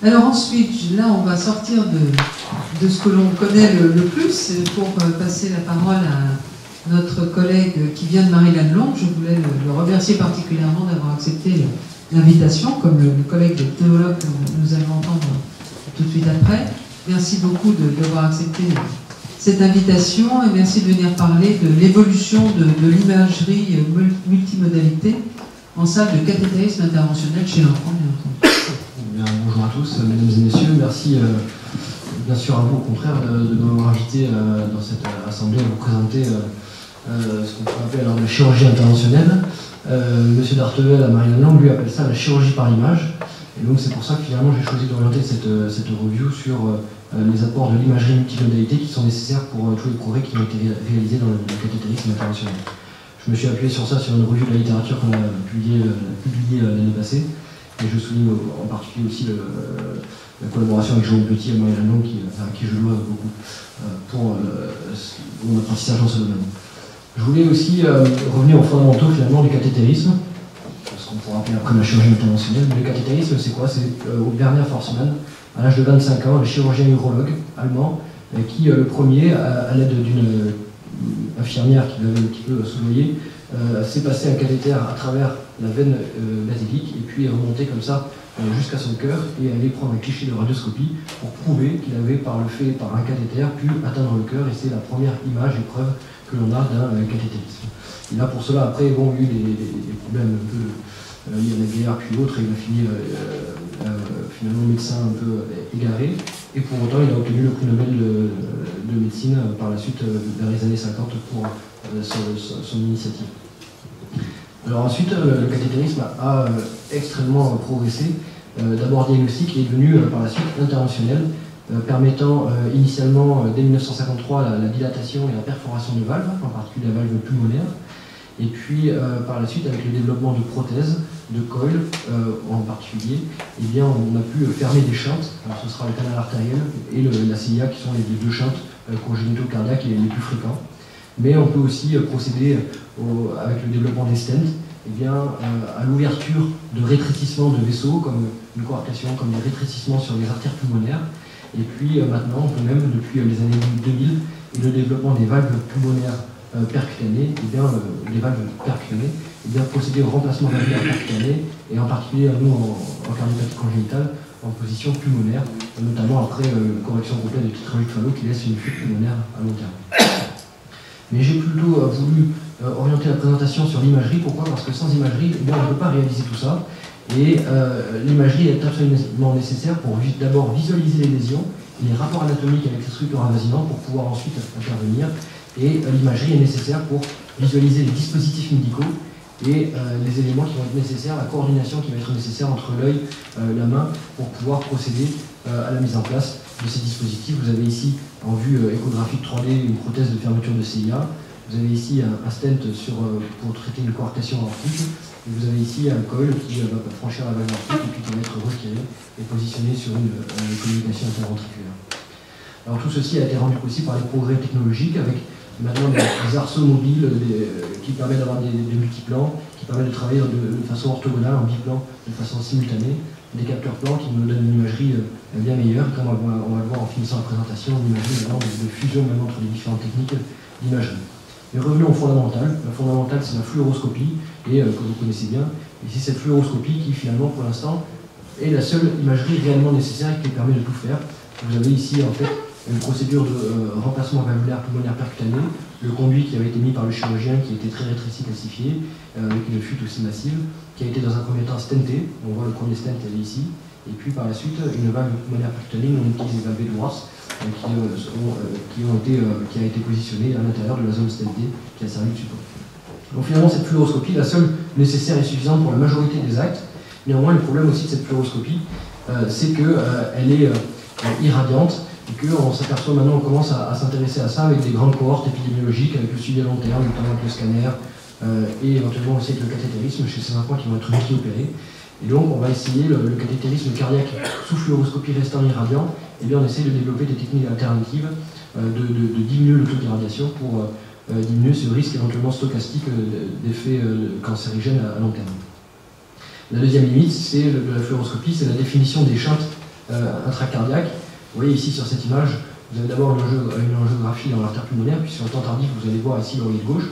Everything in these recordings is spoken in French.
Alors ensuite, là, on va sortir de, de ce que l'on connaît le, plus pour euh, passer la parole à notre collègue qui vient de Maryland Long. Je voulais le, remercier particulièrement d'avoir accepté l'invitation, comme le, collègue théologue que nous allons entendre tout de suite après. Merci beaucoup d'avoir accepté cette invitation et merci de venir parler de l'évolution de, l'imagerie multimodalité en salle de cathétérisme interventionnel chez l'enfant, bien entendu tous, mesdames et messieurs. Merci euh, bien sûr à vous, au contraire, de, m'avoir invité euh, dans cette assemblée à vous présenter euh, ce qu'on peut appeler alors, la chirurgie interventionnelle. Monsieur Dartevel à Marine Lang, lui, appelle ça la chirurgie par l'image. Et donc c'est pour ça que finalement j'ai choisi d'orienter cette, cette, review sur les apports de l'imagerie multimodalité qui sont nécessaires pour tous les progrès qui ont été réalisés dans le, cathétérisme interventionnel. Je me suis appuyé sur ça sur une revue de la littérature qu'on a publiée l'année passée. Et je souligne en particulier aussi la collaboration avec Jean Petit et Marie qui, à qui je dois beaucoup euh, pour, euh, mon apprentissage dans ce domaine. Je voulais aussi euh, revenir aux fondamentaux finalement du cathétérisme, ce qu'on pourra appeler après la chirurgie interventionnelle. le cathétérisme, c'est quoi? C'est au Werner Forsman, à l'âge de 25 ans, le chirurgien urologue allemand, qui, le premier, à, l'aide d'une infirmière qui l'avait un petit peu soudoyé, s'est passé un cathéter à travers la veine euh, basilique et puis remonter comme ça euh, jusqu'à son cœur et aller prendre un cliché de radioscopie pour prouver qu'il avait par le fait, par un cathéter, pu atteindre le cœur et c'est la première image et preuve que l'on a d'un euh, cathétérisme. Il a pour cela après bon, eu des, problèmes un peu il y en a puis autres et il a fini finalement médecin un peu égaré et pour autant il a obtenu le prix Nobel de, médecine par la suite vers les années 50 pour son initiative. Alors ensuite, euh, le cathétérisme a euh, extrêmement progressé. Euh, d'abord diagnostique et est devenu par la suite interventionnel, permettant initialement dès 1953 la, dilatation et la perforation de valves, en particulier la valve pulmonaire. Et puis par la suite, avec le développement de prothèses, de coils en particulier, eh bien, on a pu fermer des chantes. Alors, ce sera le canal artériel et la CIA qui sont les deux chantes congénitaux cardiaques les plus fréquents mais on peut aussi euh, procéder avec le développement des stents eh bien, euh, à l'ouverture de rétrécissements de vaisseaux, comme une coartation, comme des rétrécissements sur les artères pulmonaires. Et puis euh, maintenant, on peut même, depuis les années 2000, et le développement des valves pulmonaires percutanées, eh bien, les valves percutanées, eh bien, procéder au remplacement valvulaire percutané, et en particulier, nous, en, en cardiopathie congénitale, en position pulmonaire, notamment après correction complète de titrage qui laisse une fuite pulmonaire à long terme. Mais j'ai plutôt euh, voulu euh, orienter la présentation sur l'imagerie. Pourquoi? Parce que sans imagerie, eh on ne peut pas réaliser tout ça. Et euh, l'imagerie est absolument nécessaire pour d'abord visualiser les lésions, les rapports anatomiques avec les structures avoisinantes pour pouvoir ensuite intervenir. Et l'imagerie est nécessaire pour visualiser les dispositifs médicaux et les éléments qui vont être nécessaires, la coordination qui va être nécessaire entre l'œil, la main, pour pouvoir procéder à la mise en place de ces dispositifs. Vous avez ici, en vue euh, échographique 3D, une prothèse de fermeture de CIA. Vous avez ici un, stent sur, euh, pour traiter une coartation aortique. Et vous avez ici un coil qui euh, va franchir la valve aortique et qui va être retiré et positionné sur une, communication interventriculaire. Alors tout ceci a été rendu possible par les progrès technologiques avec maintenant des, arceaux mobiles qui permettent d'avoir des, des, multiplans, qui permettent de travailler de, façon orthogonale, en biplan, de façon simultanée, des capteurs plans qui nous donnent une imagerie euh, bien meilleure, comme on va, le voir en finissant la présentation, une imagerie de, fusion même entre les différentes techniques d'imagerie. Mais revenons au fondamental. Le fondamental, c'est la fluoroscopie, et euh, que vous connaissez bien. Et c'est cette fluoroscopie qui, finalement, pour l'instant, est la seule imagerie réellement nécessaire qui permet de tout faire. Vous avez ici, en fait, une procédure de euh, remplacement valvulaire pulmonaire percutané, le conduit qui avait été mis par le chirurgien qui était très rétréci calcifié, euh, avec une fuite aussi massive, qui a été dans un premier temps stenté, on voit le premier stent elle est ici, et puis par la suite une valve pulmonaire percutanée, on utilise des valves Edwards, euh, qui, ont été, qui a été positionnée à l'intérieur de la zone stentée qui a servi de support. Donc finalement cette fluoroscopie, la seule nécessaire et suffisante pour la majorité des actes, néanmoins le problème aussi de cette fluoroscopie, c'est qu'elle est irradiante, et qu'on s'aperçoit maintenant, on commence à, s'intéresser à ça avec des grandes cohortes épidémiologiques, avec le suivi à long terme, notamment avec le scanner, euh, et éventuellement aussi avec le cathétérisme chez ces enfants qui vont être multi-opérés. Et donc, on va essayer le, cathétérisme cardiaque sous fluoroscopie restant irradiant, et bien on essaie de développer des techniques alternatives, euh, de, diminuer le taux d'irradiation pour euh, diminuer ce risque éventuellement stochastique d'effet cancérigène à, long terme. La deuxième limite, c'est la fluoroscopie, c'est la définition des chantes intracardiaque. Vous voyez ici sur cette image, vous avez d'abord une, angiographie dans l'artère pulmonaire, puis sur le temps tardif, vous allez voir ici l'oreille gauche.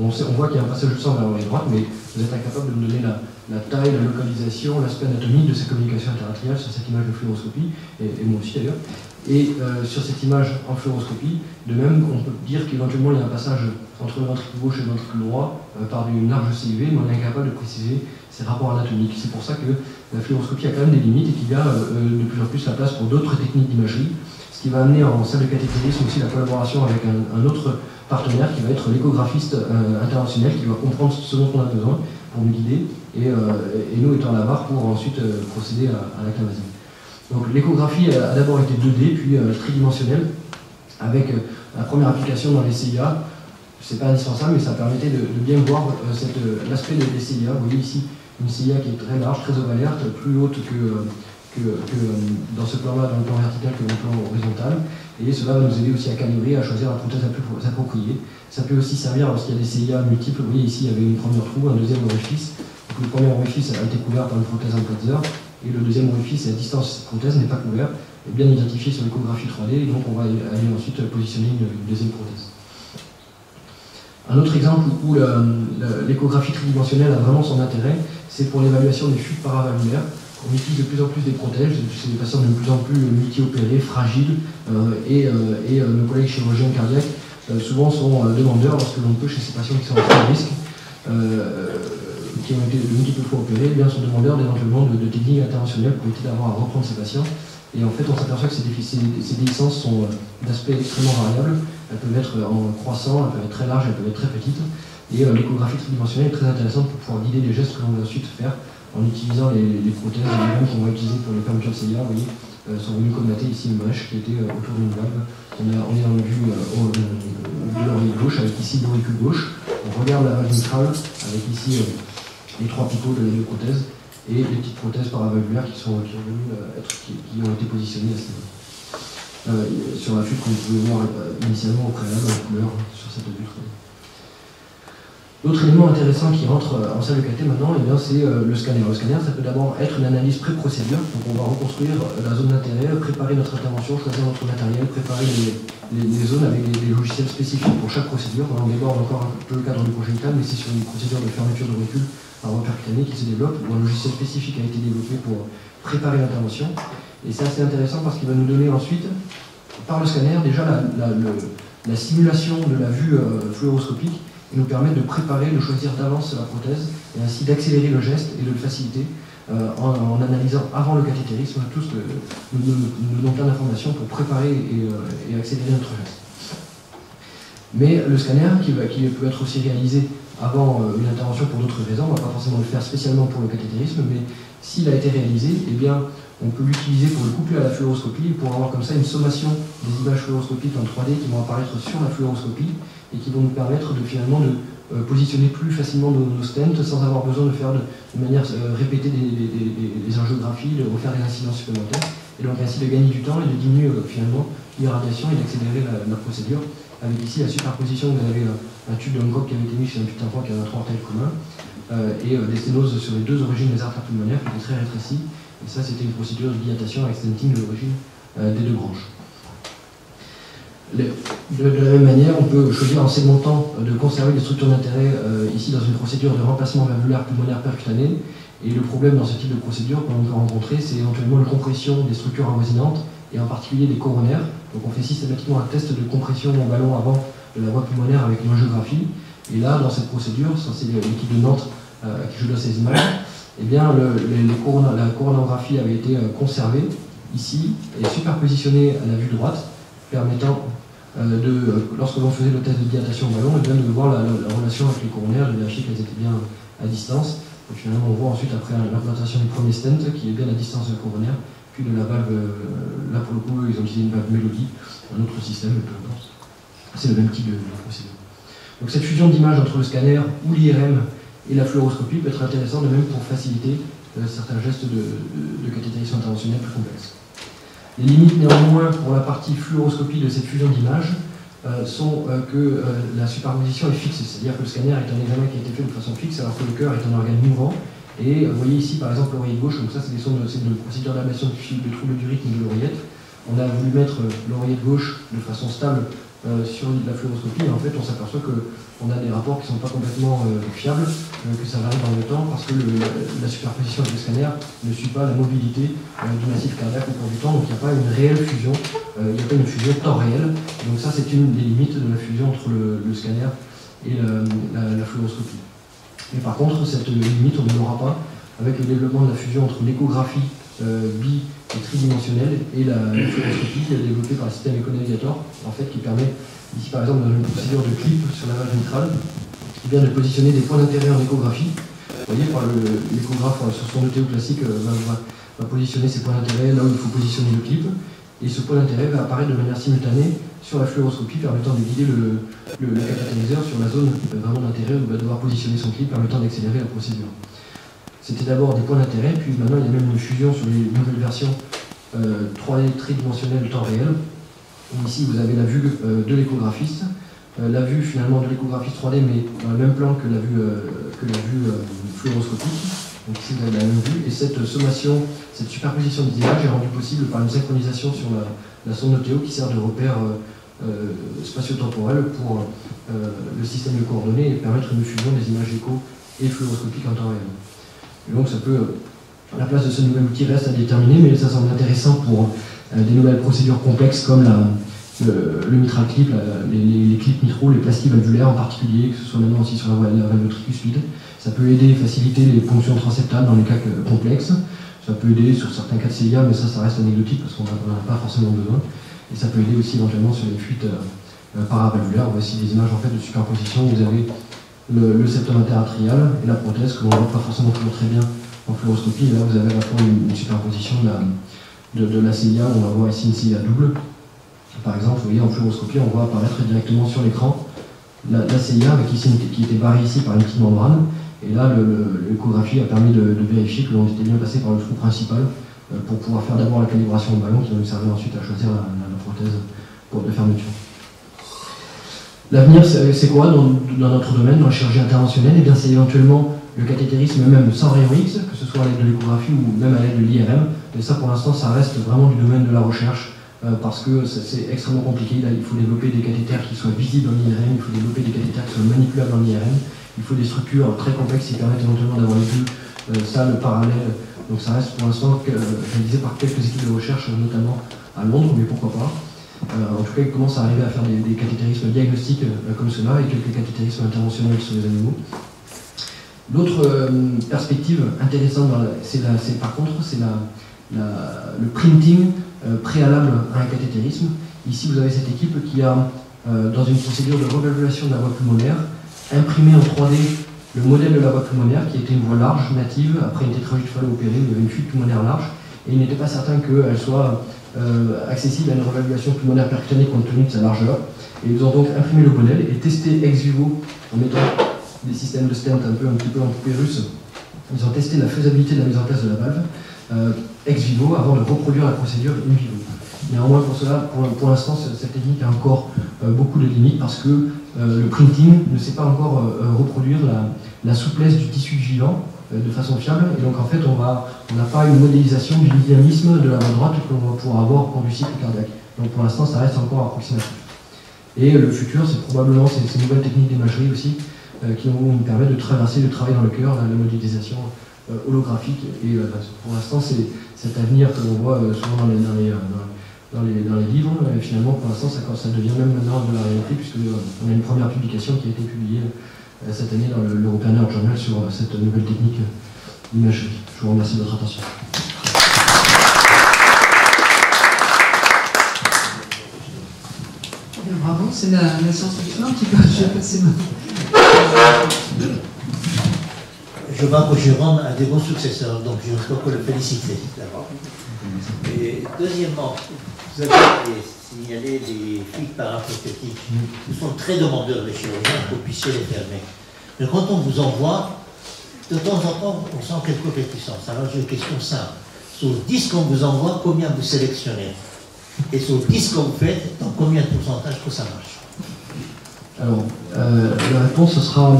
On, on voit qu'il y a un passage de sang vers l'oreille droite, mais vous êtes incapable de me donner la, taille, la localisation, l'aspect anatomique de ces communications interatriales sur cette image de fluoroscopie, et, moi aussi d'ailleurs. Et euh, sur cette image en fluoroscopie, de même, on peut dire qu'éventuellement il y a un passage entre le ventricule gauche et le ventricule droit euh, par une large CIV, mais on est incapable de préciser ces rapports anatomiques. C'est pour ça que la fluoroscopie a quand même des limites et qu'il y a euh, de plus en plus la place pour d'autres techniques d'imagerie, ce qui va amener en salle de cathétérisme aussi la collaboration avec un, autre partenaire qui va être l'échographiste international qui va comprendre ce dont on a besoin pour nous guider et, nous étant la barre pour ensuite procéder à, à la clavasine. Donc l'échographie a d'abord été 2D, puis euh, tridimensionnelle, avec euh, la première application dans les CIA. Ce n'est pas indispensable, mais ça permettait de, bien voir euh, l'aspect des CIA. Vous voyez ici une CIA qui est très large, très ovalaire, plus haute que, dans ce plan-là, dans le plan vertical que dans le plan horizontal. Et cela va nous aider aussi à calibrer, à choisir la prothèse la plus appropriée. Ça peut aussi servir lorsqu'il y a des CIA multiples. Vous voyez ici, il y avait une première trou, un deuxième orifice. le premier orifice a été couvert par une prothèse en et le deuxième orifice à distance prothèse n'est pas couvert, est bien identifié sur l'échographie 3D, et donc on va aller ensuite positionner une, deuxième prothèse. Un autre exemple où l'échographie tridimensionnelle a vraiment son intérêt, c'est pour l'évaluation des fuites paravalvulaires. On utilise de plus en plus des prothèses, c'est des patients de plus en plus multi-opérés, fragiles, euh, et, euh, euh, nos collègues chirurgiens cardiaques souvent sont demandeurs lorsque l'on peut chez ces patients qui sont en risque qui ont été de multiples fois opérés, eh bien, sont demandeurs d'éventuellement de, techniques interventionnelles pour éviter d'avoir à reprendre ces patients. Et en fait, on s'aperçoit que ces, ces, déhiscences sont euh, d'aspect extrêmement variable. Elles peuvent être en croissant, elles peuvent être très larges, elles peuvent être très petites. Et euh, l'échographie tridimensionnelle est très intéressante pour pouvoir guider les gestes que l'on va ensuite faire en utilisant les, prothèses, qu'on va utiliser pour les fermetures CIA. Vous voyez, euh, sont venus commater ici une brèche qui était autour d'une valve. On, est dans le vue de l'oreille gauche avec ici l'auricule gauche. On regarde la valve mitrale avec ici les trois picots de la deux prothèses et les petites prothèses paravalvulaires qui, sont, qui, euh, être, qui, ont été positionnées à ce niveau. Euh, sur la fuite qu'on pouvait voir euh, initialement au préalable en couleur sur cette vue L'autre élément intéressant qui rentre en salle de KT maintenant, eh c'est le scanner. Le scanner, ça peut d'abord être une analyse pré-procédure. Donc on va reconstruire la zone d'intérêt, préparer notre intervention, choisir notre matériel, préparer les, zones avec des, logiciels spécifiques pour chaque procédure. On déborde encore un peu le cadre du congénital, mais c'est sur une procédure de fermeture de recul un repère qui se développe, un logiciel spécifique a été développé pour préparer l'intervention. Et c'est assez intéressant parce qu'il va nous donner ensuite, par le scanner, déjà la, simulation de la vue euh, fluoroscopique et nous permettre de préparer, de choisir d'avance la prothèse et ainsi d'accélérer le geste et de le faciliter euh, en, analysant avant le cathétérisme ce que nous, nous, donnons plein d'informations pour préparer et, euh, accélérer notre geste. Mais le scanner, qui, qui peut être aussi réalisé avant une intervention pour d'autres raisons. On ne va pas forcément le faire spécialement pour le cathétérisme, mais s'il a été réalisé, eh bien, on peut l'utiliser pour le coupler à la fluoroscopie pour avoir comme ça une sommation des images fluoroscopiques en 3D qui vont apparaître sur la fluoroscopie et qui vont nous permettre de finalement de euh, positionner plus facilement nos, stents sans avoir besoin de faire de, manière euh, répétée des, angiographies, de refaire des incidences supplémentaires, et donc ainsi de gagner du temps et de diminuer finalement l'irradiation et d'accélérer la procédure. Avec ici la superposition, vous avez un, tube de Hancock qui avait été mis chez un putain qui a un trois commun, euh, et euh, des sténoses sur les deux origines des artères pulmonaires qui étaient très rétrécies. Et ça, c'était une procédure de dilatation avec stenting de l'origine euh, des deux branches. De, la même manière, on peut choisir en segmentant de conserver des structures d'intérêt ici dans une procédure de remplacement valvulaire pulmonaire percutané. Et le problème dans ce type de procédure qu'on peut rencontrer, c'est éventuellement une compression des structures avoisinantes et en particulier des coronaires. Donc on fait systématiquement un test de compression en ballon avant de la voie pulmonaire avec une angiographie. Et là, dans cette procédure, c'est l'équipe de Nantes euh, qui je dois ces images, eh bien, la coronographie avait été euh, conservée ici et superpositionnée à la vue droite, permettant euh, de, lorsque l'on faisait le test de dilatation au ballon, eh bien, de voir la, relation avec les coronaires, de vérifier qu'elles étaient bien à distance. Et finalement, on voit ensuite, après l'implantation du premier stent, qui est bien à distance coronaire, puis de la valve, euh, là pour le coup, ils ont utilisé une valve mélodie, un autre système, peu importe. C'est le même type de, procédure. Donc cette fusion d'images entre le scanner ou l'IRM et la fluoroscopie peut être intéressante de même pour faciliter euh, certains gestes de, de, cathétérisation interventionnelle plus complexes. Les limites néanmoins pour la partie fluoroscopie de cette fusion d'images euh, sont que la superposition est fixée, c'est-à-dire que le scanner est un examen qui a été fait de façon fixe alors que le cœur est un organe mouvant Et vous voyez ici par exemple l'oreillette gauche, donc ça c'est des sons de, de procédure d'ablation de, de troubles du rythme de l'oreillette. On a voulu mettre l'oreillette gauche de façon stable euh, sur la fluoroscopie, en fait on s'aperçoit qu'on a des rapports qui ne sont pas complètement euh, fiables, euh, que ça varie dans le temps, parce que la superposition avec le scanner ne suit pas la mobilité du massif cardiaque au cours du temps, donc il n'y a pas une réelle fusion, il n'y a pas une fusion temps réel. Donc ça c'est une des limites de la fusion entre le, scanner et la, fluoroscopie. Mais par contre, cette limite, on ne l'aura pas avec le développement de la fusion entre l'échographie bi tridimensionnelle et la, fluoroscopie développée par le système EcoNavigator, en fait, qui permet, ici par exemple dans une procédure de clip sur la valve mitrale, de positionner des points d'intérêt en échographie. Vous voyez, l'échographe sur son ETO classique euh, va, positionner ses points d'intérêt là où il faut positionner le clip, et ce point d'intérêt va apparaître de manière simultanée sur la fluoroscopie, permettant de guider le, le, sur la zone euh, vraiment d'intérêt où il va devoir positionner son clip, permettant d'accélérer la procédure. C'était d'abord des points d'intérêt, puis maintenant il y a même une fusion sur les nouvelles versions 3D euh, tridimensionnelles temps réel. ici vous avez la vue euh, de l'échographiste, euh, la vue finalement de l'échographiste 3D mais dans le même plan que la vue, que la vue fluoroscopique. Donc ici vous avez la même vue, et cette sommation, cette superposition des images est rendue possible par une synchronisation sur la, la sonde OTO qui sert de repère spatio-temporel pour le système de coordonnées et permettre une fusion des images écho et fluoroscopiques en temps réel. Et donc ça peut, la place de ce nouvel outil reste à déterminer, mais ça semble intéressant pour euh, des nouvelles procédures complexes comme le, mitral clip, les, clips mitro, les plastiques valvulaires en particulier, que ce soit maintenant aussi sur la, la valve tricuspide. Ça peut aider et faciliter les fonctions transeptales dans les cas complexes. Ça peut aider sur certains cas de CIA, mais ça, ça reste anecdotique parce qu'on n'en a pas forcément besoin. Et ça peut aider aussi éventuellement sur les fuites euh, euh paravalvulaires. Voici des images en fait de superposition. Vous avez le, septum interatrial et la prothèse que l'on voit pas forcément toujours très bien en fluoroscopie. Et là, vous avez à la fois une, superposition de la, de, CIA, on va voir ici une CIA double. Par exemple, vous voyez, en fluoroscopie, on voit apparaître directement sur l'écran la, CIA avec ici qui était barrée ici par une petite membrane. Et là, l'échographie a permis de, vérifier que l'on était bien passé par le trou principal euh, pour pouvoir faire d'abord la calibration au ballon qui va nous servir ensuite à choisir la, prothèse pour, de fermeture. L'avenir, c'est quoi dans, notre domaine, dans la chirurgie interventionnelle? Eh bien, c'est éventuellement le cathétérisme même sans rayon X, que ce soit à l'aide de l'échographie ou même à l'aide de l'IRM. Mais ça, pour l'instant, ça reste vraiment du domaine de la recherche, euh, parce que c'est extrêmement compliqué. Il faut développer des cathéters qui soient visibles dans l'IRM, il faut développer des cathéters qui soient manipulables dans l'IRM, il faut des structures très complexes qui permettent éventuellement d'avoir les deux euh, salles parallèles. Donc ça reste pour l'instant réalisé par quelques équipes de recherche, notamment à Londres, mais pourquoi pas. Euh, en tout cas, il commence à arriver à faire des, cathétérismes diagnostiques euh, comme cela et quelques cathétérismes interventionnels sur les animaux. L'autre euh, perspective intéressante, par contre, c'est le printing préalable à un cathétérisme. Ici, vous avez cette équipe qui a, dans une procédure de revalvulation de la voie pulmonaire, imprimé en 3D le modèle de la voie pulmonaire, qui était une voie large, native, après une tétralogie de opérée, il y avait une fuite pulmonaire large, et il n'était pas certain qu'elle soit euh, accessible à une réévaluation pulmonaire percutannée compte tenu de sa largeur. Et ils ont donc imprimé le modèle et testé ex vivo en mettant des systèmes de stent un peu un petit peu en poupée russe. Ils ont testé la faisabilité de la mise en place de la valve euh, ex vivo avant de reproduire la procédure in vivo. Néanmoins, pour cela, pour, l'instant, cette technique a encore euh, beaucoup de limites parce que le printing ne sait pas encore reproduire la, la, souplesse du tissu vivant de façon fiable. Et donc en fait, on n'a pas une modélisation du dynamisme de la main droite que l'on va pouvoir avoir cours du cycle cardiaque. Donc pour l'instant, ça reste encore approximatif. Et le futur, c'est probablement ces, nouvelles techniques d'imagerie aussi euh, qui vont nous permettre de traverser le travail dans le cœur, la, modélisation euh, holographique. Et pour l'instant, c'est cet avenir que l'on voit souvent dans les, livres. Et finalement, pour l'instant, ça, ça, devient même maintenant de la réalité, puisqu'on a une première publication qui a été publiée euh, cette année dans l'European Heart Journal sur euh, cette nouvelle technique d'imagerie. Je vous remercie de votre attention. bravo, c'est la, la science-fiction qui vais passer Je vois que Jérôme a des bons successeurs, donc je ne peux que le féliciter d'abord. Et deuxièmement, vous avez signaler des fuites paraprothétiques qui sont très demandeurs des chirurgiens pour puissiez les fermer. Mais quand on vous envoie, de temps en temps, on sent quelques réticences. Alors j'ai une question simple. Sur 10 qu'on vous envoie, combien vous sélectionnez? Et sur 10 qu'on vous faites, dans combien de pourcentage que ça marche? Alors, euh, la réponse, ce sera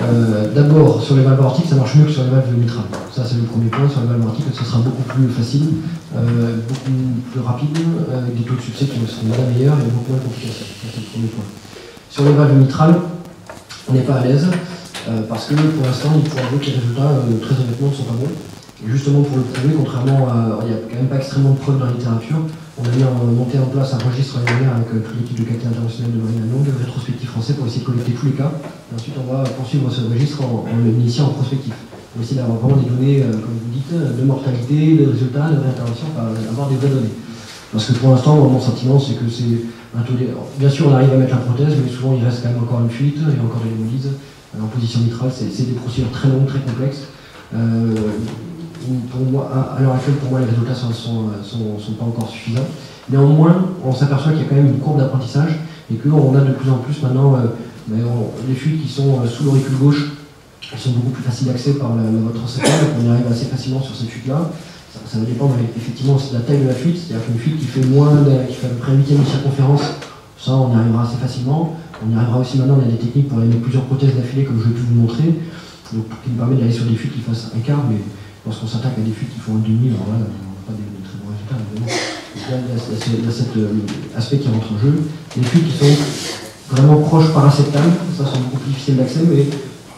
Euh, d'abord, sur les valves aortiques, ça marche mieux que sur les valves mitrales. Ça, c'est le premier point. Sur les valves aortiques, ça sera beaucoup plus facile, euh, beaucoup plus rapide, avec des taux de succès qui seront bien meilleurs et beaucoup moins complications. Ça, c'est le premier point. Sur les valves mitrales, on n'est pas à l'aise parce que pour l'instant, il faut avouer que les résultats, très honnêtement, ne sont pas bons. Justement, pour le prouver, contrairement à. Il n'y a quand même pas extrêmement de preuves dans la littérature. On a mis en, monté en place un registre l'année avec euh, toute l'équipe de qualité internationale de Marine Longue, rétrospectif français, pour essayer de collecter tous les cas. Et ensuite, on va poursuivre ce registre en, en l'initiant en prospectif. Pour essayer d'avoir vraiment des données, euh, comme vous dites, de mortalité, de résultats, de réintervention, enfin, avoir des vraies données. Parce que pour l'instant, mon sentiment, c'est que c'est un taux Bien sûr, on arrive à mettre la prothèse, mais souvent, il reste quand même encore une fuite et encore de l'hémolyse. En position mitrale, c'est des procédures très longues, très complexes. Euh, pour à, l'heure actuelle, pour moi, les résultats ne sont, sont, pas encore suffisants. Néanmoins, on s'aperçoit qu'il y a quand même une courbe d'apprentissage et qu'on a de plus en plus maintenant euh, ben, les fuites qui sont euh, sous l'auricule gauche, elles sont beaucoup plus faciles d'accès par la, la voie on y arrive assez facilement sur cette fuite-là. Ça, va dépendre effectivement de la taille de la fuite, c'est-à-dire qu'une fuite qui fait moins qui fait à peu près un huitième de circonférence, ça on y arrivera assez facilement. On y arrivera aussi maintenant, il y a des techniques pour aller mettre plusieurs prothèses d'affilée comme je vais vous montrer, donc qui nous permet d'aller sur des fuites qui fassent un quart, mais lorsqu'on s'attaque à des fuites qui font un demi, alors on n'a pas des, très bons résultats, il y a, cet euh, aspect qui rentre en jeu. Les fuites qui sont vraiment proches paracétales, ça sont beaucoup plus difficiles d'accès, mais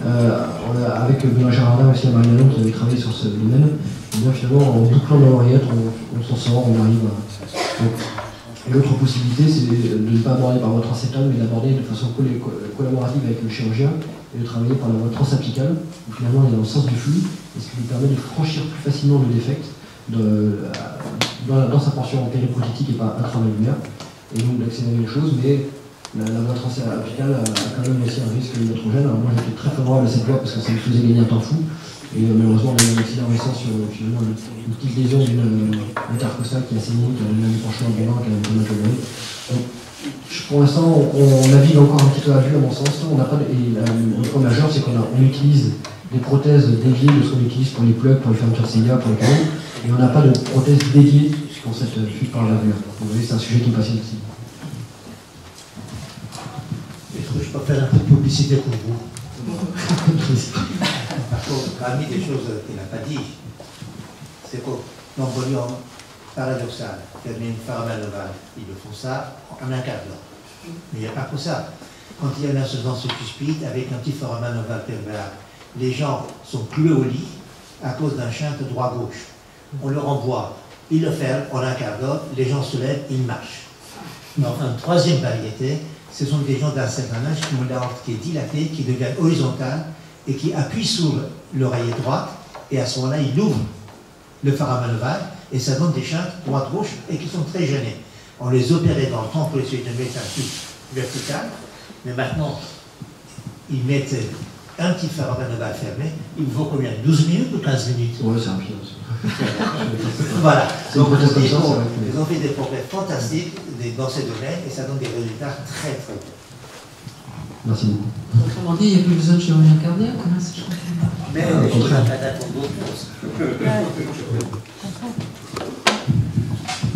euh, avec Benoît Gérardin aussi à qui avait travaillé sur ce domaine, et bien finalement en bouclant dans l'oreillette, on, s'en sort, on arrive à. l'autre possibilité, c'est de ne pas aborder par voie transeptale, mais d'aborder de façon collaborative avec le chirurgien et de travailler par la voie transapicale, où finalement il est dans le sens du flux, et ce qui lui permet de franchir plus facilement le défect dans, sa portion périprothétique et pas intravasculaire, et donc d'accélérer les choses, mais la, voie transapicale a, quand même aussi un risque iatrogène. Alors moi j'étais très favorable à cette voie parce que ça me faisait gagner un temps fou, et euh, malheureusement on a eu un accident sur finalement une, petite lésion d'une intercostale qui a saigné, qui a même penchement de qui a un peu pour l'instant, on, navigue encore un petit peu à vue, à mon sens. On n'a pas de, et le point majeur, c'est qu'on on utilise des prothèses dédiées de ce qu'on utilise pour les plugs, pour les fermetures CIA, pour les canaux, et on n'a pas de prothèses dédiées pour cette fuite par la vue. Vous voyez, c'est un sujet qui me passionne aussi. Est-ce que je peux faire un peu de publicité pour vous Par contre, parmi les choses qu'il n'a pas dit, c'est que l'embolium paradoxal, une ovale, ils le font ça en un quart. Mais il n'y a pas que ça. Quand il y a une insuffisance cuspide avec un petit foramen ovale pervers, les gens sont cloués au lit à cause d'un chien de droit-gauche. On leur envoie, ils le font en un quart d'heure, les gens se lèvent, ils marchent. Mais une troisième variété, ce sont des gens d'un certain âge qui ont l'aorte qui est dilatée, qui devient horizontale et qui appuient sur l'oreiller droite, et à ce moment-là, ils ouvrent le foramen et ça donne des chiens droite-gauche et qui sont très gênés. On les opérait dans le temps pour essayer de mettre un truc vertical, mais maintenant, ils mettent un petit ovale fermé, il vous faut combien? 12 minutes ou 15 minutes? Oui, c'est un pied. voilà. Donc, ils ont fait des progrès fantastiques dans ces domaines et ça donne des résultats très très bons. Merci beaucoup. Autrement dit, il n'y a plus besoin de chirurgien cardiaque, hein, si je comprends Mais au contraire.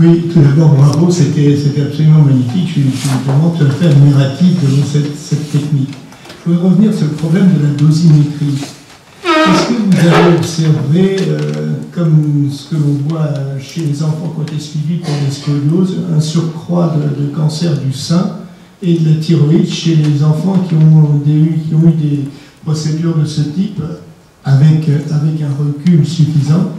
Oui, tout d'abord, bravo, c'était absolument magnifique. Je suis, vraiment tout à fait admiratif de cette, cette, technique. Je voudrais revenir sur le problème de la dosimétrie. Est-ce que vous avez observé, euh, comme ce que l'on voit chez les enfants qui ont été suivis pour des scolioses, un surcroît de, cancer du sein et de la thyroïde chez les enfants qui ont, qui ont eu des procédures de ce type avec, avec un recul suffisant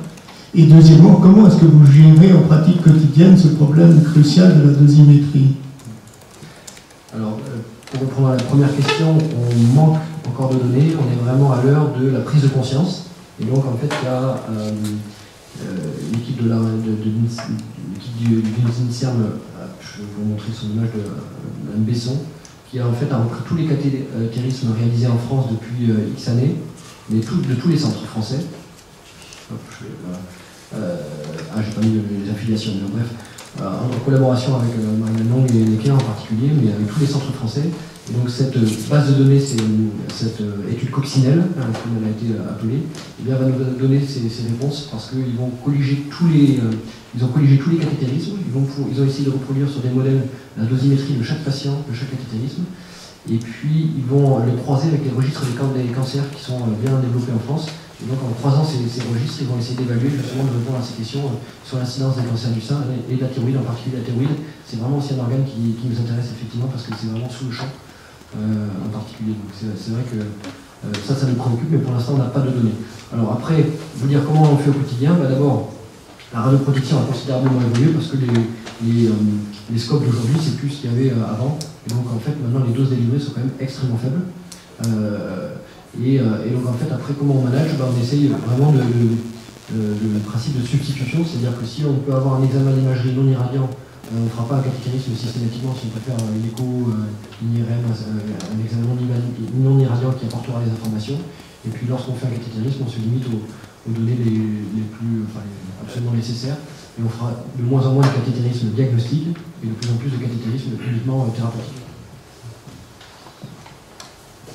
et deuxièmement, comment est-ce que vous gérez en pratique quotidienne ce problème crucial de la dosimétrie Alors, euh, pour répondre à la première question, on manque encore de données, on est vraiment à l'heure de la prise de conscience. Et donc, en fait, il y a euh, euh, l'équipe de, la, de, du, du je vais vous montrer son image de Mme Besson, qui a en fait repris tous les catétérismes réalisés en France depuis X années, mais de tous les centres français. Euh, ah, j'ai pas mis les affiliations, mais bref, euh, en collaboration avec euh, Marine Long et les clients en particulier, mais avec tous les centres français. Et donc cette base de données, cette étude coccinelle, hein, comme elle a été appelée, eh bien, va nous donner ces, réponses parce qu'ils vont colliger tous les, ils ont colligé tous les cathétérismes, ils, vont ils ont essayé de reproduire sur des modèles la dosimétrie de chaque patient, de chaque cathétérisme, Et puis, ils vont le croiser avec les registres des, can- des cancers qui sont euh, bien développés en France. Et donc, en croisant ces, ces registres, ils vont essayer d'évaluer justement de répondre à ces questions euh, sur l'incidence des cancers du sein et, de la thyroïde, en particulier la thyroïde. C'est vraiment aussi un organe qui, qui nous intéresse effectivement parce que c'est vraiment sous le champ euh, en particulier. Donc, c'est vrai que euh, ça, ça nous préoccupe, mais pour l'instant, on n'a pas de données. Alors après, vous dire comment on fait au quotidien, bah, d'abord, la radioprotection a considérablement évolué parce que les, les, euh, les scopes d'aujourd'hui, c'est plus ce qu'il y avait euh, avant. Et donc en fait, maintenant, les doses délivrées sont quand même extrêmement faibles. Euh, et, euh, donc en fait, après, comment on manage Bah, On essaye vraiment de, de- de- le principe de substitution, c'est-à-dire que si on peut avoir un examen d'imagerie non irradiant, euh, on ne fera pas un catétérisme systématiquement si on faire euh, une écho, euh, une IRM, euh, un examen non irradiant qui apportera les informations. Et puis lorsqu'on fait un catétérisme, on se limite aux, aux données les, les plus enfin, les- absolument nécessaires. Et on fera de moins en moins de cathétérisme diagnostique et de plus en plus de cathétérisme uniquement thérapeutique. Je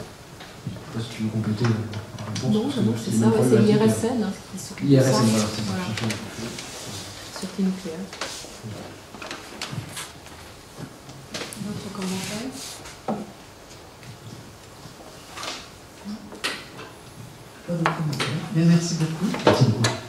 sais pas si tu veux compléter la réponse. Non, non, c'est ça, c'est l'IRSN hein, qui s'occupe de voilà, c'est ça. Sûreté nucléaire. Commentaires Pas d'autres commentaires. Bien, merci beaucoup. Merci beaucoup.